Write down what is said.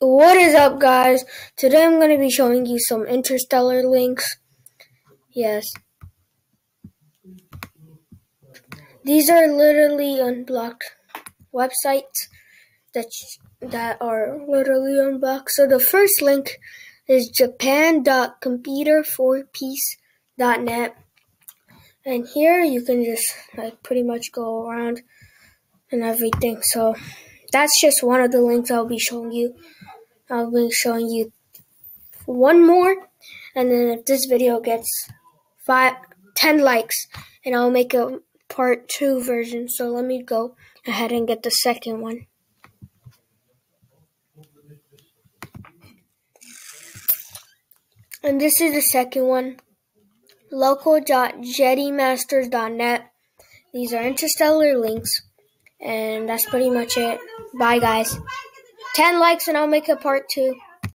What is up, guys? Today I'm going to be showing you some interstellar links. Yes. These are literally unblocked websites that that are literally unblocked. So the first link is japan.computersforpeace.net. And here you can just like pretty much go around and everything. So that's just one of the links I'll be showing you. I'll be showing you one more, and then if this video gets five, 10 likes, and I'll make a part two version. So let me go ahead and get the second one. And this is the second one local.jedimasters.net. These are interstellar links. And that's pretty much it. Bye, guys. 10 likes and I'll make a part two.